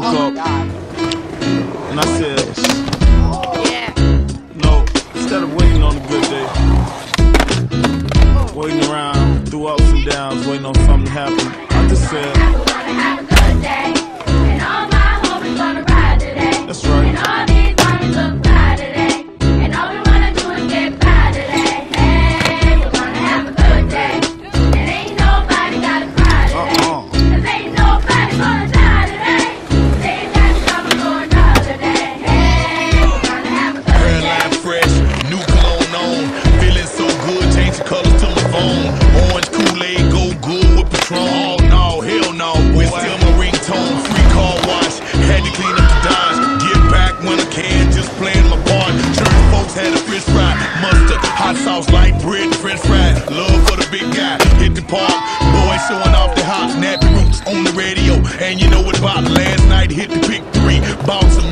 day, I woke up. And I said, no, instead of waiting on a good day, waiting around through ups and downs, waiting on something to happen, I just said, that's hit the big three. Bought some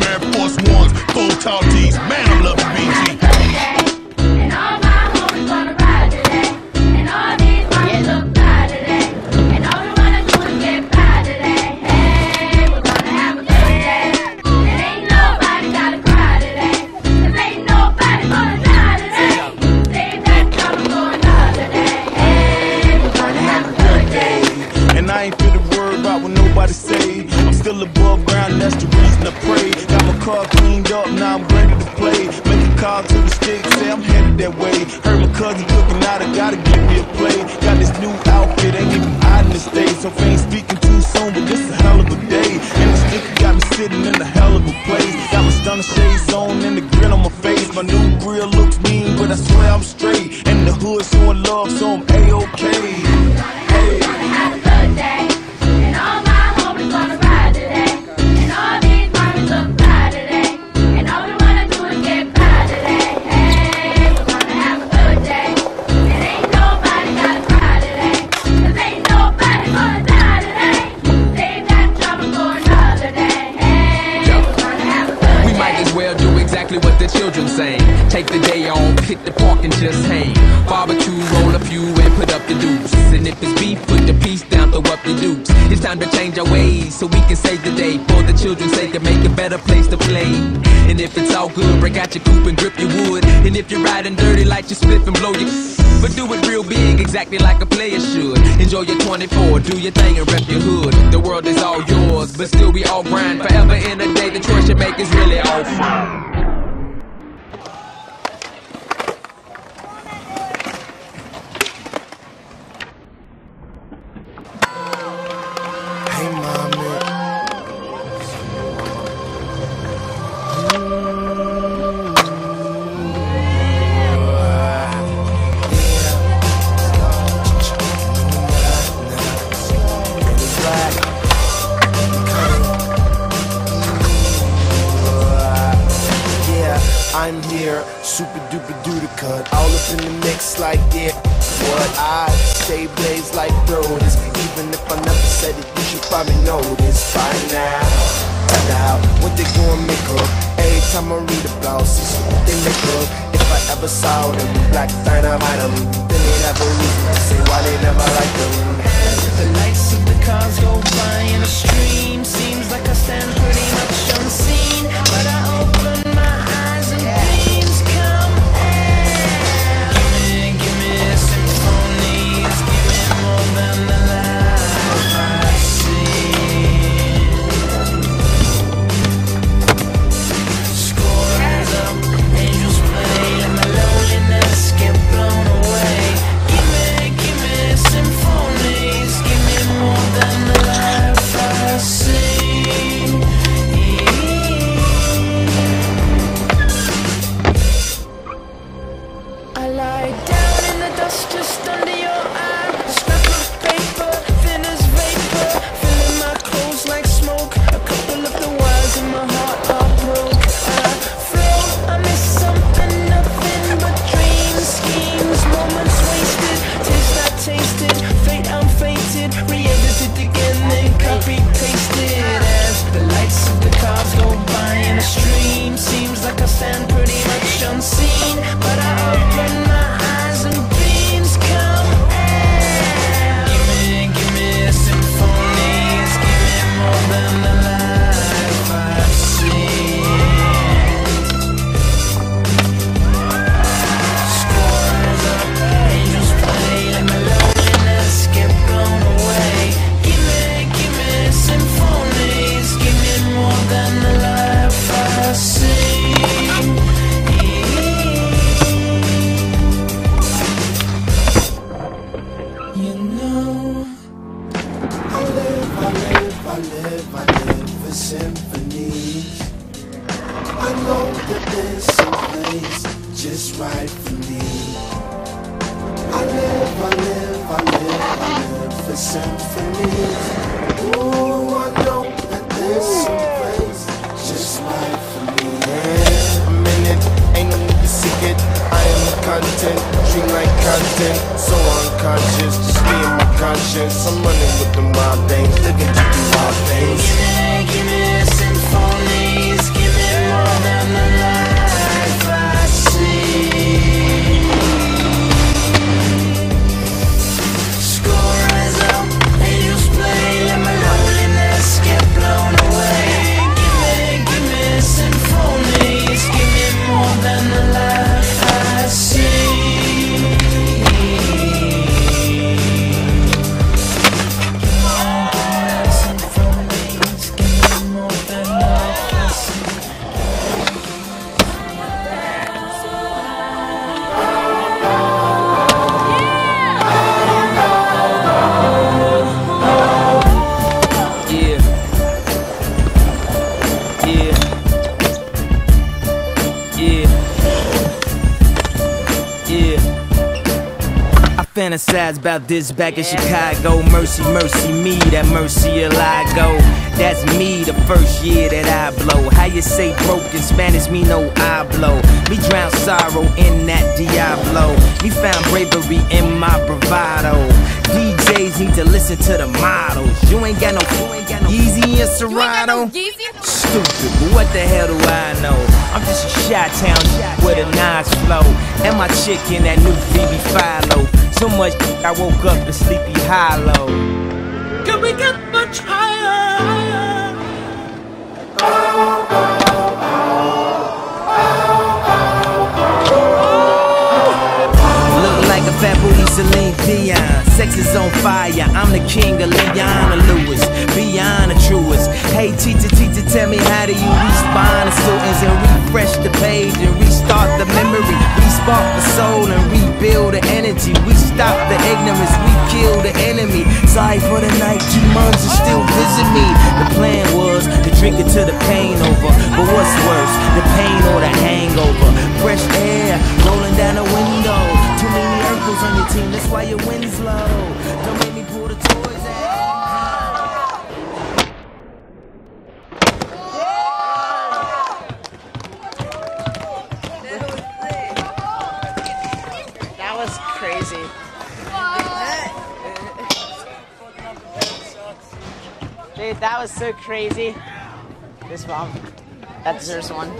new outfit, ain't even out in the States. So ain't speaking too soon, but this a hell of a day. And the sticker got me sitting in a hell of a place. Got my stunner shades on and the grin on my face. My new grill looks mean, but I swear I'm straight. Take the day off, hit the park and just hang. Barbecue, roll a few and put up the dukes. And if it's beef, put the piece down, throw up the dukes. It's time to change our ways so we can save the day. For the children's sake and make a better place to play. And if it's all good, break out your coupe and grip your wood. And if you're riding dirty, light your spliff and blow your. But do it real big, exactly like a player should. Enjoy your 24, do your thing and rep your hood. The world is all yours, but still we all grind forever in a day. The choice you make is really all fun. Here, super duper duper cut, all up in the mix like yeah. What I stay blaze like produce, even if I never said it, you should probably know this by now. Out what they gonna make up. Every time I read about see what they make up. If I ever saw them, black dynamite them, then they'd have a reason to say why they never liked them. The lights of the cars go by in a stream. Seems like I stand some just right for me. I live, I live, I live, I live for symphonies. Ooh, I know that there's some place just right for me. Yeah, I'm in it, ain't no need to seek it. I am content, treat like content, so unconscious. Just me and my conscience. I'm running with the wild things, looking to do wild things. Give me symphonies, give me more than the life Fantasize about this back in Chicago. Mercy, mercy me, that mercy will I go. That's me the first year that I blow. How you say broken Spanish, me no I blow. Me drown sorrow in that Diablo. Me found bravery in my bravado. DJs need to listen to the models. You ain't got no, you ain't got no Yeezy and Serato. Stupid, but what the hell do I know? I'm just a shot town with a nice flow. And my chick in that new Phoebe Philo. So much I woke up in sleepy hollow. Can we get much higher? Tell me how do you respond to students and refresh the page and restart the memory? Respark the soul and rebuild the energy. We stop the ignorance. We kill the enemy. Sorry for the night. Demons are still visit me. The plan was to drink it till the pain over. But what's crazy. Dude, that was so crazy. This one. That deserves one.